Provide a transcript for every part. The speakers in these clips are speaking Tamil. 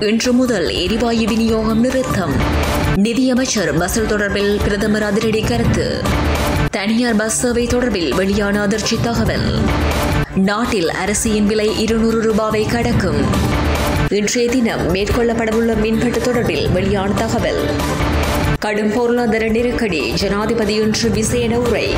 இன்று முதல் எரிவாயு விநியோகம் நிறுத்தம். நிதியமைச்சர் பஸ்ஸில் தொடர்பில் பிரதமர் அதிரடி கருத்து. தனியார் பஸ் சேவை தொடர்பில் வெளியான அதிர்ச்சி தகவல். நாட்டில் அரிசியின் விலை இருநூறு ரூபாவை கடக்கும். இன்றைய தினம் மேற்கொள்ளப்படவுள்ள மின்வெட்டு தொடர்பில் வெளியான தகவல். கடும் பொருளாதார நெருக்கடி ஜனாதிபதி இன்று விசேட உரை.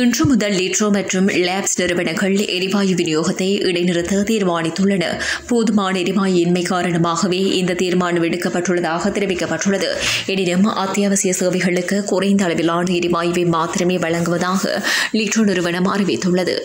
இன்று முதல் லிட்ரோ மற்றும் லேப்ஸ் நிறுவனங்கள் எரிவாயு விநியோகத்தை இடைநிறுத்த தீர்மானித்துள்ளன. போதுமான எரிவாயு இன்மை காரணமாகவே இந்த தீர்மானம் எடுக்கப்பட்டுள்ளதாக தெரிவிக்கப்பட்டுள்ளது. எனினும் அத்தியாவசிய சேவைகளுக்கு குறைந்த அளவிலான எரிவாயுவை மாத்திரமே வழங்குவதாக லிட்ரோ நிறுவனம் அறிவித்துள்ளது.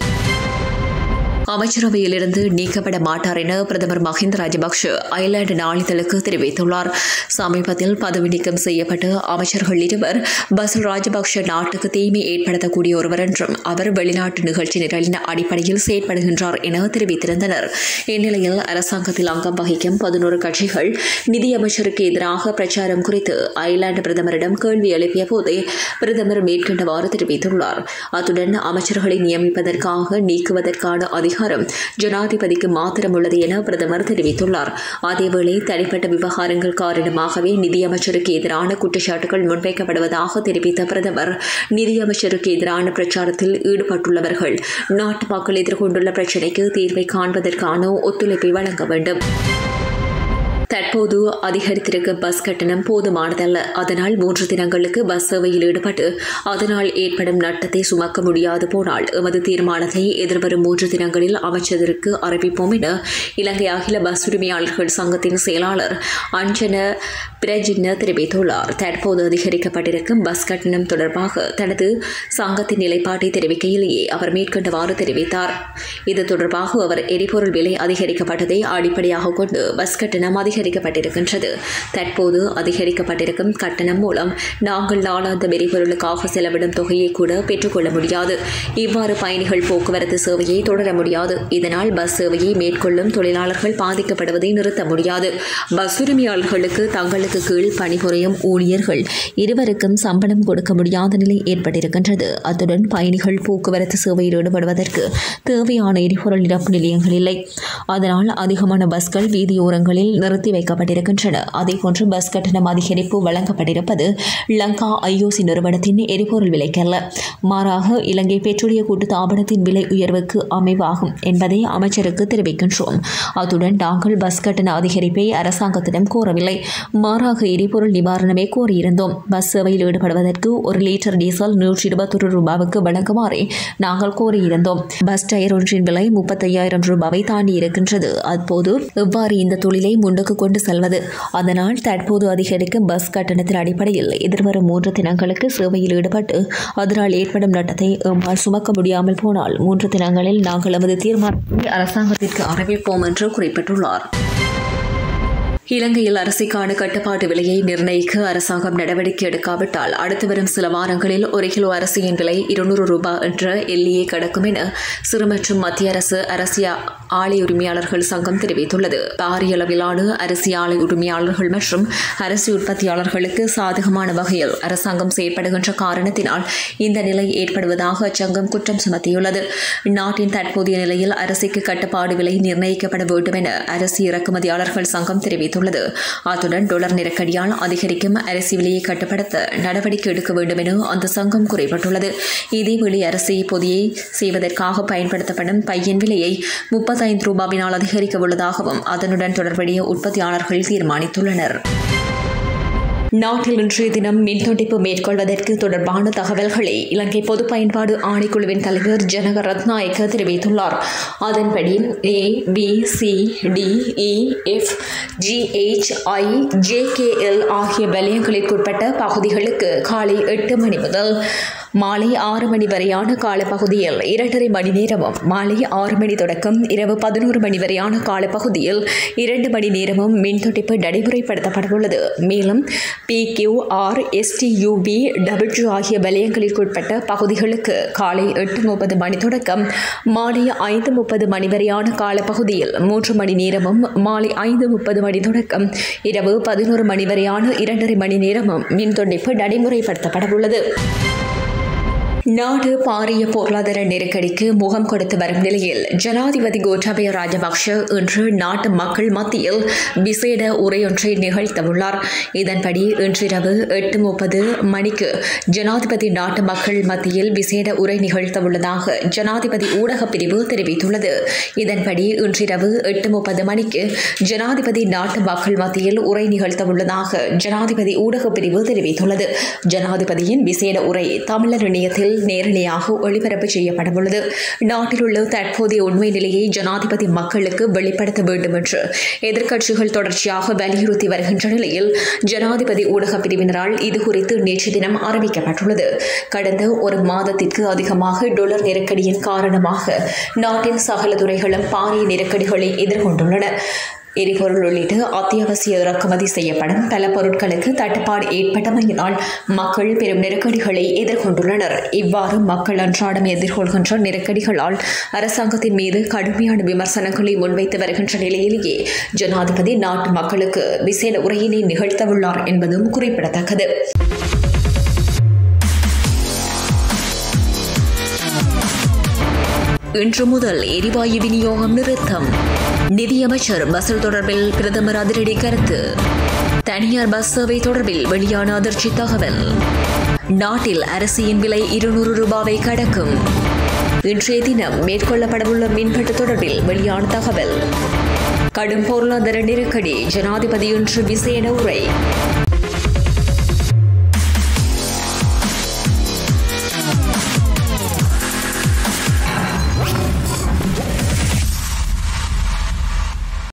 அமைச்சரவையிலிருந்து நீக்கப்பட மாட்டார் என பிரதமர் மஹிந்த ராஜபக்ஷ அயர்லாந்து நாளிதழுக்கு தெரிவித்துள்ளார். சமீபத்தில் பதவி நீக்கம் செய்யப்பட்ட அமைச்சர்கள் இருவர் பசில் ராஜபக்ஷ நாட்டுக்கு தீமை ஏற்படுத்தக்கூடிய ஒருவர் என்றும் அவர் வெளிநாட்டு நிகழ்ச்சி நிரலின் அடிப்படையில் செயற்படுகின்றார் என தெரிவித்திருந்தனர். இந்நிலையில் அரசாங்கத்தில் அங்கம் வகிக்கும் பதினோரு கட்சிகள் நிதியமைச்சருக்கு எதிராக பிரச்சாரம் குறித்து அயர்லாந்து பிரதமரிடம் கேள்வி எழுப்பிய போதே பிரதமர் மேற்கண்டவாறு தெரிவித்துள்ளார். அத்துடன் அமைச்சர்களை நியமிப்பதற்காக நீக்குவதற்கான அதிகாரம் அதிகாரம். ஜனாதிபதிக்கு மாத்திரம் உள்ளது என பிரதமர் தெரிவித்துள்ளார். அதேவேளை தனிப்பட்ட விவகாரங்கள் காரணமாகவே நிதியமைச்சருக்கு எதிரான குற்றச்சாட்டுகள் முன்வைக்கப்படுவதாக தெரிவித்த பிரதமர் நிதியமைச்சருக்கு எதிரான பிரச்சாரத்தில் ஈடுபட்டுள்ளவர்கள் நாட்டு மக்கள் எதிர்கொண்டுள்ள பிரச்சினைக்கு தீர்வை காண்பதற்கான ஒத்துழைப்பை வழங்க வேண்டும். தற்போது அதிகரித்திருக்கும் பஸ் கட்டணம் போதுமானதல்ல. அதனால் மூன்று தினங்களுக்கு பஸ் சேவையில் ஈடுபட்டு அதனால் ஏற்படும் நட்டத்தை சுமக்க முடியாது போனால் எமது தீர்மானத்தை எதிர்வரும் மூன்று தினங்களில் அமைச்சதற்கு அறிவிப்போம் என இலங்கை அகில பஸ் உரிமையாளர்கள் சங்கத்தின் செயலாளர் அஞ்சன பிரஜின்ன தெரிவித்துள்ளார். தற்போது அதிகரிக்கப்பட்டிருக்கும் பஸ் கட்டணம் தொடர்பாக தனது சங்கத்தின் நிலைப்பாட்டை தெரிவிக்கையிலேயே அவர் மேற்கண்டவாறு தெரிவித்தார். இது தொடர்பாக அவர் எரிபொருள் விலை அதிகரிக்கப்பட்டதை அடிப்படையாக கொண்டு பஸ் கட்டணம் அதிக அதிகரிக்கப்பட்டிருக்கின்றது. தற்போது அதிகரிக்கப்பட்டிருக்கும் கட்டணம் மூலம் நாங்கள் நாளாந்த எரிபொருளுக்காக செலவிடும் தொகையை கூட பெற்றுக்கொள்ள முடியாது. இவ்வாறு பயணிகள் போக்குவரத்து சேவையை தொடர முடியாது. இதனால் பஸ் சேவையை மேற்கொள்ளும் தொழிலாளர்கள் பாதிக்கப்படுவதை நிறுத்த முடியாது. பஸ் உரிமையாளர்களுக்கு தங்களுக்கு கீழ் பணிபுரியும் ஊழியர்கள் இருவருக்கும் சம்பளம் கொடுக்க முடியாத நிலை ஏற்பட்டிருக்கின்றது. அத்துடன் பயணிகள் போக்குவரத்து சேவையில் ஈடுபடுவதற்கு தேவையான எரிபொருள் நிரப்பு நிலையங்கள் இல்லை. அதனால் அதிகமான பஸ்கள் வீதியோரங்களில் நிறுத்தி நிறுத்தி வைக்கப்பட்டிருக்கின்றன. அதேபோன்று பஸ் கட்டணம் அதிகரிப்பு வழங்கப்பட்டிருப்பது லங்கா ஐஓசி நிறுவனத்தின் எரிபொருள் விலைக்கல்ல. மாறாக இலங்கை பெட்ரோலிய கூட்டு தாபனத்தின் விலை உயர்வுக்கு அமைவாகும் என்பதை அமைச்சருக்கு தெரிவிக்கின்றோம். அத்துடன் நாங்கள் பஸ் கட்டண அதிகரிப்பை அரசாங்கத்திடம் கோரவில்லை. மாறாக எரிபொருள் நிவாரணமே கோரியிருந்தோம். பஸ் சேவையில் ஈடுபடுவதற்கு ஒரு லிட்டர் டீசல் நூற்றி இருபத்தொரு ரூபாவுக்கு வழங்குமாறே நாங்கள் கோரியிருந்தோம். பஸ் டயர் ஒன்றின் விலை முப்பத்தையாயிரம் ரூபாவை தாண்டி இருக்கின்றது அப்போது எவ்வாறு இந்த தொழிலை முன்னுக்கு கொண்டு செல்வது. அதனால் தற்போது அதிகரிக்கும் பஸ் கட்டணத்தின் அடிப்படையில் எதிர்வரும் மூன்று தினங்களுக்கு சேவையில் ஈடுபட்டு அதனால் ஏற்படும் நட்டத்தை எம்மால் சுமக்க முடியாமல் போனால் மூன்று தினங்களில் நாங்கள் எமது தீர்மானத்தை அரசாங்கத்திற்கு அறிவிப்போம் என்று குறிப்பிட்டுள்ளார். இலங்கையில் அரிசிக்கான கட்டுப்பாட்டு விலையை நிர்ணயிக்க அரசாங்கம் நடவடிக்கை எடுக்காவிட்டால் அடுத்து வரும் சில வாரங்களில் ஒரு கிலோ அரிசியின் விலை இருநூறு ரூபாய் என்ற எல்லையை கடக்கும் என சிறு மற்றும் மத்திய அரசு அரசிய ஆலை உரிமையாளர்கள் சங்கம் தெரிவித்துள்ளது. பாரிய அளவிலான அரிசி ஆலை உரிமையாளர்கள் மற்றும் அரிசி உற்பத்தியாளர்களுக்கு சாதகமான வகையில் அரசாங்கம் செயற்படுகின்ற காரணத்தினால் இந்த நிலை ஏற்படுவதாக அச்சங்கம் குற்றம் சுமத்தியுள்ளது. நாட்டின் தற்போதைய நிலையில் அரிசிக்கு கட்டுப்பாடு விலை நிர்ணயிக்கப்பட வேண்டும் என அரிசி இறக்குமதியாளர்கள் சங்கம் தெரிவித்துள்ளது. அத்துடன் டொலர் நெருக்கடியால் அதிகரிக்கும் அரிசி விலையை கட்டுப்படுத்த நடவடிக்கை எடுக்க வேண்டும் என அந்த சங்கம் குறைபட்டுள்ளது. இதேவேளை அரிசி பொதியை செய்வதற்காக பயன்படுத்தப்படும் பையன் விலையை முப்பத்தைந்து ரூபாவினால் அதிகரிக்க உள்ளதாகவும் அதனுடன் தொடர்புடைய உற்பத்தியாளர்கள் தீர்மானித்துள்ளனர். நாட்டில் இன்றைய தினம் மின்துண்டிப்பு மேற்கொள்வதற்கு தொடர்பான தகவல்களை இலங்கை பொது பயன்பாடு ஆணைக்குழுவின் தலைவர் ஜனக ரத்நாயக்க தெரிவித்துள்ளார். அதன்படி A B C D E F G I J K L ஆகிய வலயங்களிற்குட்பட்ட பகுதிகளுக்கு காலை எட்டு மணி முதல் மாலை ஆறு மணி வரையான காலப்பகுதியில் இரண்டரை மணி நேரமும் மாலை ஆறு மணி தொடக்கம் இரவு பதினோரு மணி வரையான காலப்பகுதியில் இரண்டு மணி நேரமும் மின் துண்டிப்பு நடைமுறைப்படுத்தப்பட்டுள்ளது மேலும் P Q R S T U V W ஆகிய வலயங்களிற்குட்பட்ட பகுதிகளுக்கு காலை எட்டு முப்பது மணி தொடக்கம் மாலை ஐந்து முப்பது மணி வரையான காலப்பகுதியில் மூன்று மணி நேரமும் மாலை ஐந்து முப்பது மணி தொடக்கம் இரவு பதினோரு மணி வரையான இரண்டரை மணி நேரமும் மின் துண்டிப்பு நடைமுறைப்படுத்தப்படவுள்ளது. நாடு பாரிய பொருளாதார நெருக்கடிக்கு முகம் கொடுத்து வரும் நிலையில் ஜனாதிபதி கோட்டாபய ராஜபக்ஷ இன்று நாட்டு மக்கள் மத்தியில் விசேட உரையொன்றை நிகழ்த்தவுள்ளார். இதன்படி இன்றிரவு எட்டு முப்பது மணிக்கு ஜனாதிபதி நாட்டு மக்கள் மத்தியில் விசேட உரை நிகழ்த்தவுள்ளதாக ஜனாதிபதி ஊடகப் பிரிவு தெரிவித்துள்ளது. இதன்படி இன்றிரவு எட்டு முப்பது மணிக்கு ஜனாதிபதி நாட்டு மக்கள் மத்தியில் உரை நிகழ்த்தவுள்ளதாக ஜனாதிபதி ஊடகப் பிரிவு தெரிவித்துள்ளது. ஜனாதிபதியின் விசேட உரை தமிழர் இணையத்தில் நேரடியாக ஒளிபரப்பு செய்யப்படவுள்ளது. நாட்டில் உள்ள தற்போதைய உண்மை நிலையை ஜனாதிபதி மக்களுக்கு வெளிப்படுத்த வேண்டும் என்று எதிர்க்கட்சிகள் தொடர்ச்சியாக வலியுறுத்தி வருகின்ற நிலையில் ஜனாதிபதி ஊடக பிரிவினரால் இதுகுறித்து நேற்று தினம் அறிவிக்கப்பட்டுள்ளது. கடந்த ஒரு மாதத்திற்கு அதிகமாக டொலர் நெருக்கடியின் காரணமாக நாட்டின் சகல துறைகளும் பாரிய நெருக்கடிகளை எதிர்கொண்டுள்ளன. எரிபொருள் உள்ளிட்ட அத்தியாவசிய இறக்குமதி செய்யப்படும். பல பொருட்களுக்கு தட்டுப்பாடு ஏற்பட்டமையினால் மக்கள் பெரும் நெருக்கடிகளை எதிர்கொண்டுள்ளனர். இவ்வாறு மக்கள் அன்றாடம் எதிர்கொள்கின்ற நெருக்கடிகளால் அரசாங்கத்தின் மீது கடுமையான விமர்சனங்களை முன்வைத்து வருகின்ற நிலையிலேயே ஜனாதிபதி நாட்டு மக்களுக்கு விசேட உரையினை நிகழ்த்தவுள்ளார் என்பதும் குறிப்பிடத்தக்கது. இன்று முதல் எரிவாயு விநியோகம் நிறுத்தம். நிதியமைச்சர் வசூல் தொடர்பில் பிரதமர் அதிரடி கருத்து. தனியார் பஸ் சேவை தொடர்பில் வெளியான அதிர்ச்சி தகவல். நாட்டில் அரிசியின் விலை இருநூறு ரூபாவை கடக்கும். இன்றைய தினம் மேற்கொள்ளப்படவுள்ள மின்வெட்டு தொடர்பில் வெளியான தகவல். கடும் பொருளாதார நெருக்கடி ஜனாதிபதி இன்று விசேட உரை.